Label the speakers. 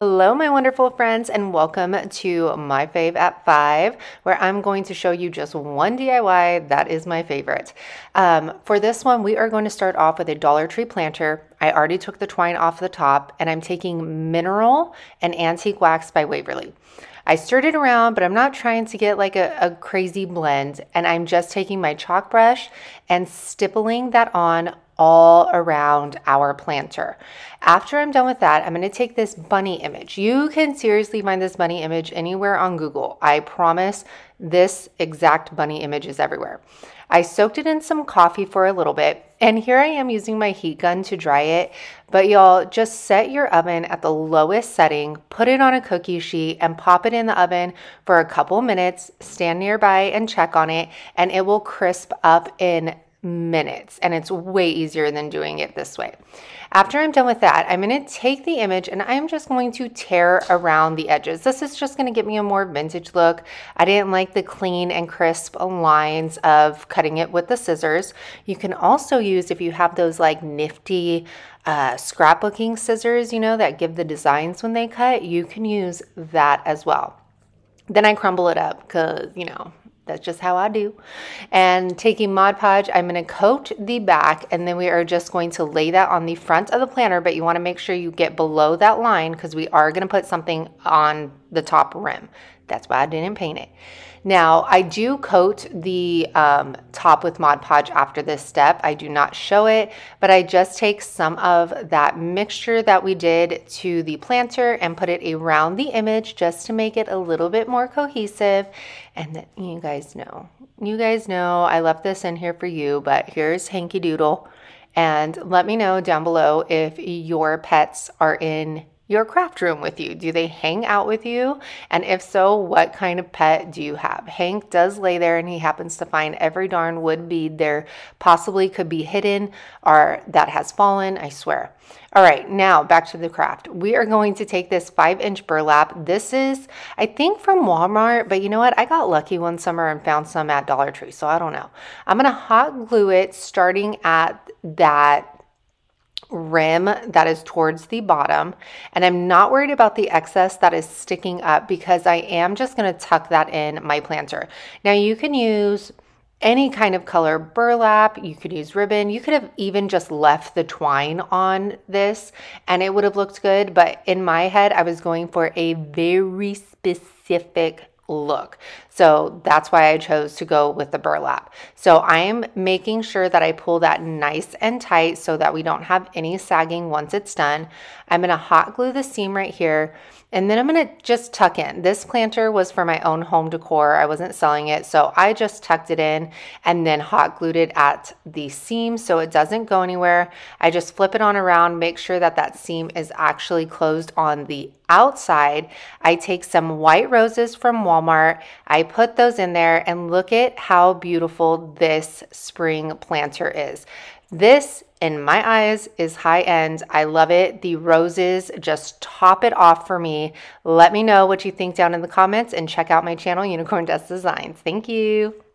Speaker 1: Hello, my wonderful friends, and welcome to My Fave at 5, where I'm going to show you just one DIY that is my favorite. Um, for this one, we are going to start off with a Dollar Tree planter. I already took the twine off the top, and I'm taking Mineral and Antique Wax by Waverly. I stirred it around, but I'm not trying to get like a, a crazy blend, and I'm just taking my chalk brush and stippling that on all around our planter. After I'm done with that, I'm going to take this bunny image. You can seriously find this bunny image anywhere on Google. I promise this exact bunny image is everywhere. I soaked it in some coffee for a little bit, and here I am using my heat gun to dry it. But y'all, just set your oven at the lowest setting, put it on a cookie sheet, and pop it in the oven for a couple minutes. Stand nearby and check on it, and it will crisp up in minutes and it's way easier than doing it this way. After I'm done with that, I'm going to take the image and I'm just going to tear around the edges. This is just going to give me a more vintage look. I didn't like the clean and crisp lines of cutting it with the scissors. You can also use, if you have those like nifty uh, scrapbooking scissors, you know, that give the designs when they cut, you can use that as well. Then I crumble it up because, you know, that's just how I do. And taking Mod Podge, I'm going to coat the back and then we are just going to lay that on the front of the planter, but you want to make sure you get below that line because we are going to put something on the top rim. That's why I didn't paint it. Now, I do coat the um, top with Mod Podge after this step. I do not show it, but I just take some of that mixture that we did to the planter and put it around the image just to make it a little bit more cohesive. And you guys know, you guys know I left this in here for you, but here's Hanky Doodle. And let me know down below if your pets are in your craft room with you? Do they hang out with you? And if so, what kind of pet do you have? Hank does lay there and he happens to find every darn wood bead there possibly could be hidden or that has fallen, I swear. All right, now back to the craft. We are going to take this five inch burlap. This is, I think, from Walmart, but you know what? I got lucky one summer and found some at Dollar Tree, so I don't know. I'm gonna hot glue it starting at that rim that is towards the bottom. And I'm not worried about the excess that is sticking up because I am just going to tuck that in my planter. Now you can use any kind of color burlap, you could use ribbon, you could have even just left the twine on this and it would have looked good, but in my head I was going for a very specific look. So that's why I chose to go with the burlap. So I'm making sure that I pull that nice and tight so that we don't have any sagging once it's done. I'm gonna hot glue the seam right here and then I'm gonna just tuck in. This planter was for my own home decor. I wasn't selling it, so I just tucked it in and then hot glued it at the seam so it doesn't go anywhere. I just flip it on around, make sure that that seam is actually closed on the outside. I take some white roses from Walmart. I put those in there and look at how beautiful this spring planter is. This, in my eyes, is high end. I love it. The roses just top it off for me. Let me know what you think down in the comments and check out my channel, Unicorn Dust Designs. Thank you.